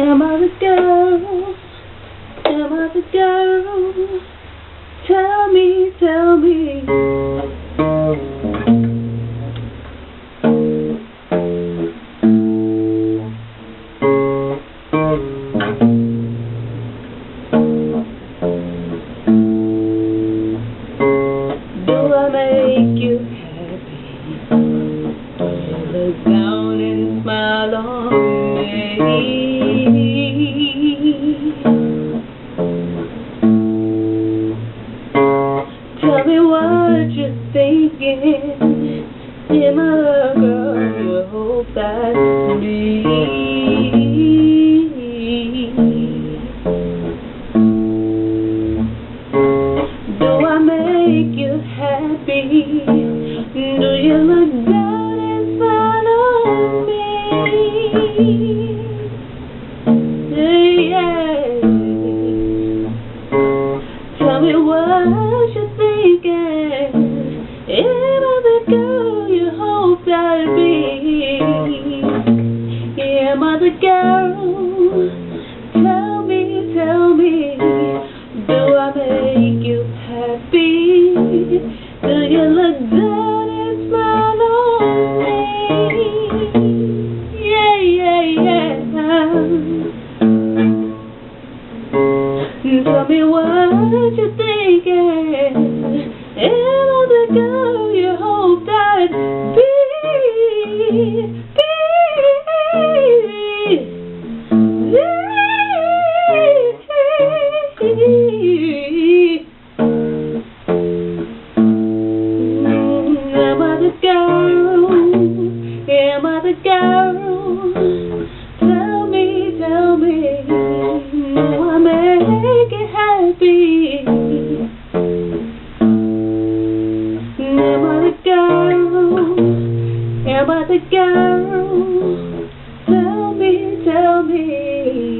Am I the girl? Am I the girl? Tell me, tell me. Do I make you happy? Look down and smile on me. Thinking. The girl you hope that's me? Do I make you happy? Do you look the girl? Tell me, tell me. Do I make you happy? Do you look down and smile on me? Yeah, yeah, yeah. Tell me what you're thinking. Am I the girl? Tell me, tell me, do I make you happy? Am I the girl? Am I the girl? Tell me, tell me.